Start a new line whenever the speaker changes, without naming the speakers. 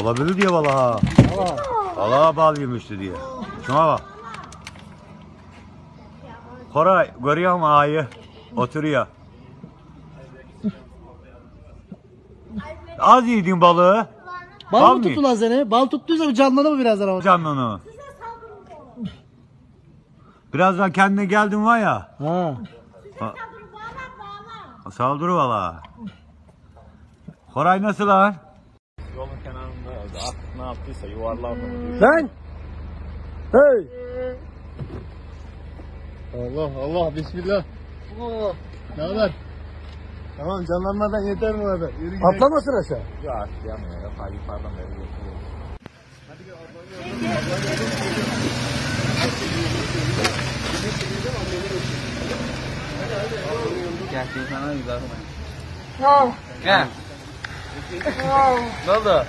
Olabilir diye valla ha. Valla bal yemişti diye. Şuna bak. Koray görüyor musun ağayı? Oturuyor. Az yedin balığı.
Bal,
Bal
mı
mı?
tuttu lan seni? Bal tuttuysa bir canlanır mı birazdan ama?
Canlını. Birazdan kendine geldin var ya.
Ha.
Saldırı valla. Koray nasıl lan?
Ne yaptıysa yuvarlar mı?
Lan! Hey!
Allah Allah bismillah. Ne haber? Tamam canlanmadan yeter bu kadar. Yürü gidelim.
Atlamasın aşağı.
Ya atlayamıyor ya. Ta yukarıdan beri getiriyor.
Gel şimdi sana güzel. Gel. Ne oldu?